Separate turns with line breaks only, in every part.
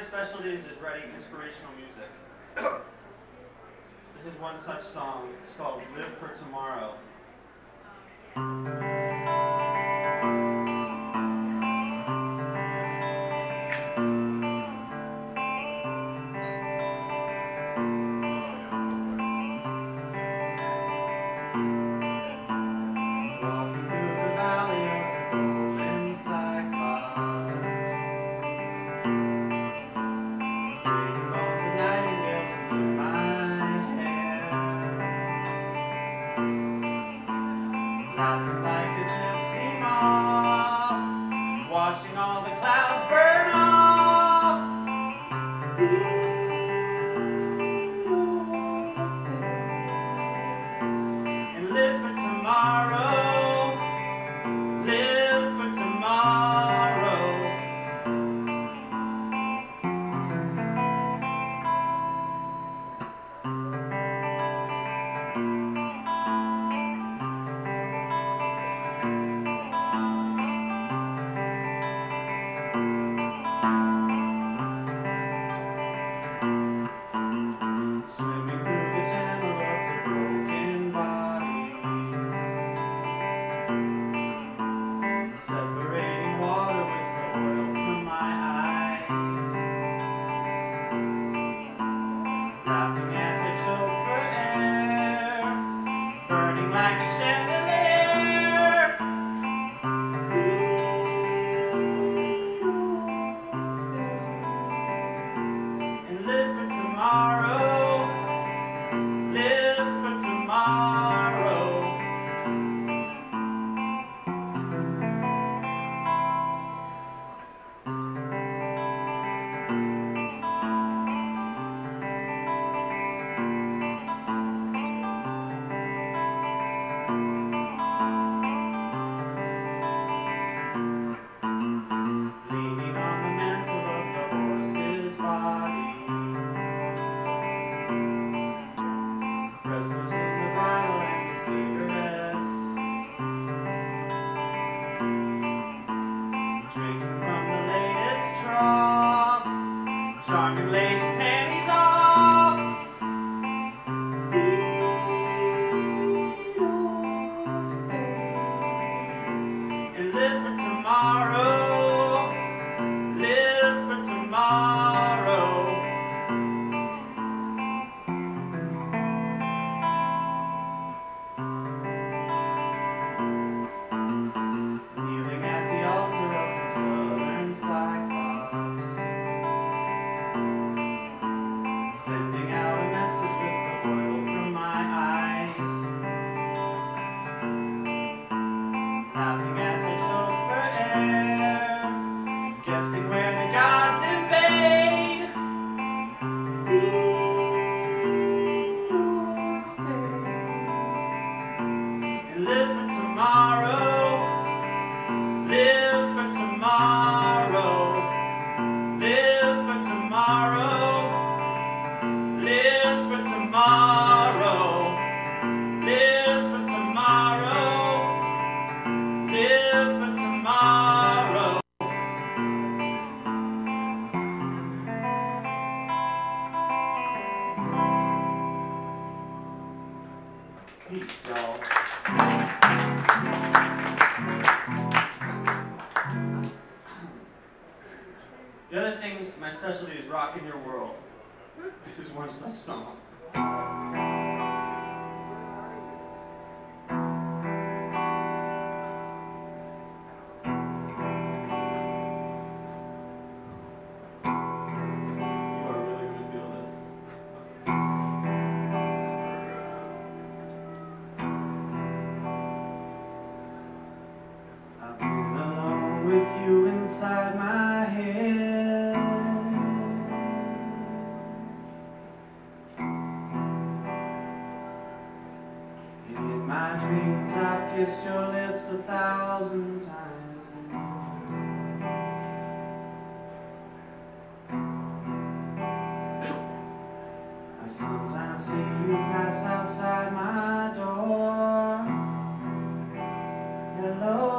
specialties is writing inspirational music. This is one such song. It's called Live for Tomorrow. Hover like a gypsy moth, watching all the formulate Yeah. Sometimes see you pass outside my door. Hello.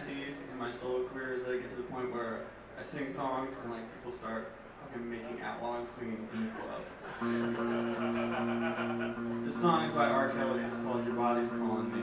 fantasies in my solo career is that I get to the point where I sing songs and like people start fucking making out while I'm singing in the club. Mm. this song is by R. Kelly. It's called Your Body's Calling Me.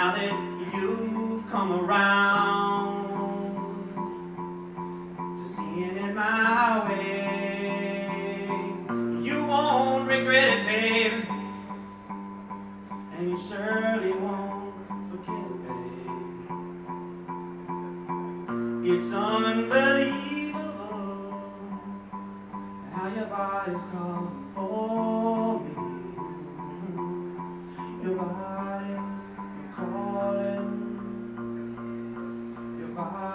now that you've come around. I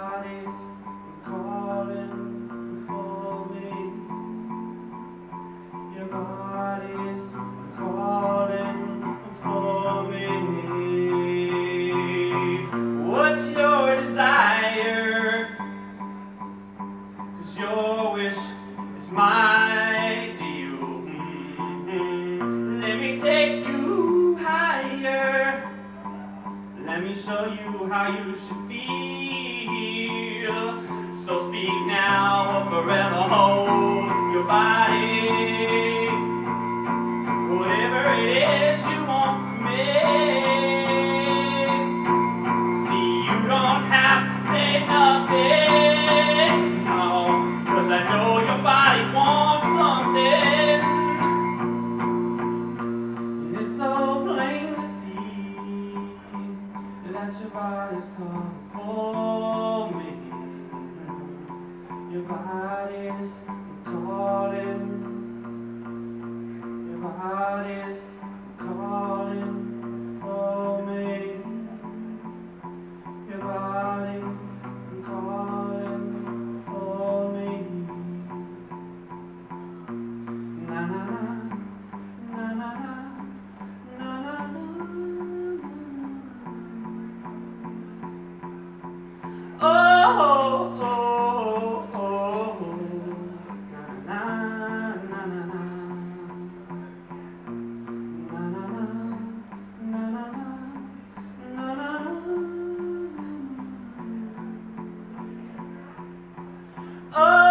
Oh.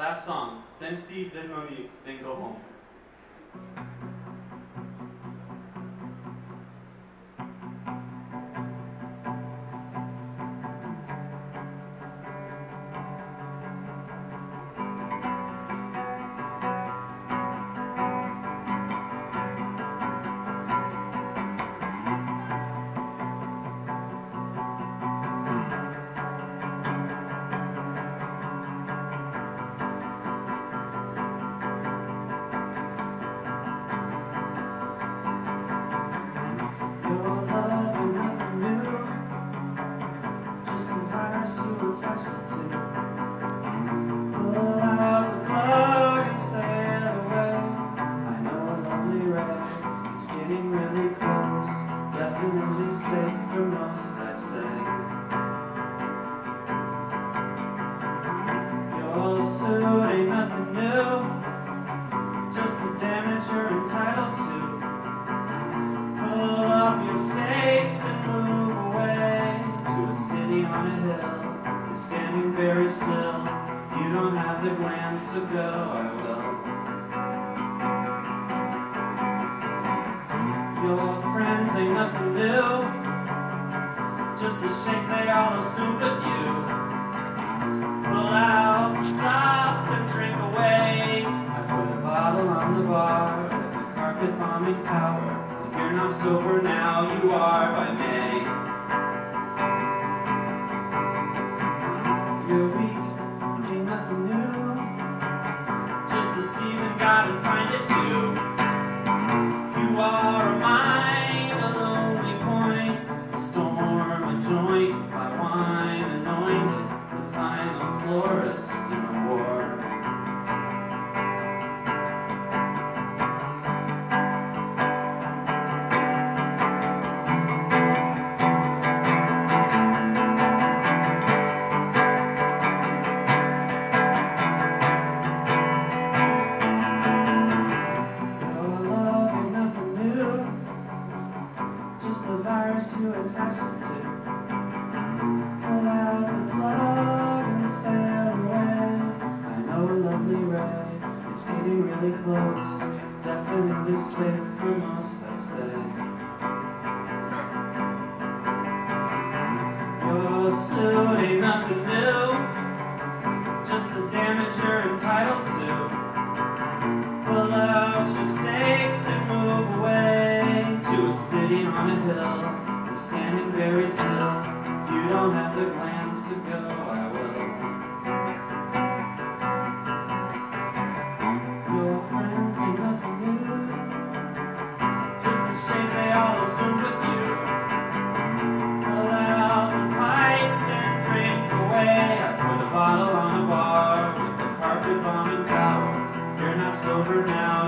Last song. Then Steve, then Monique, then go home. silver now you are by force you attached to. Pull out the plug and sail away. I know a lovely ray, it's getting really close. Definitely safe from us, I'd say. Your suit ain't nothing new, just the damage you're entitled to. don't have the plans to go, I will. Your friends are nothing new, just a shame they all assume with you. Pull out the pipes and drink away. I put a bottle on a bar with the carpet bomb and towel. You're not sober now.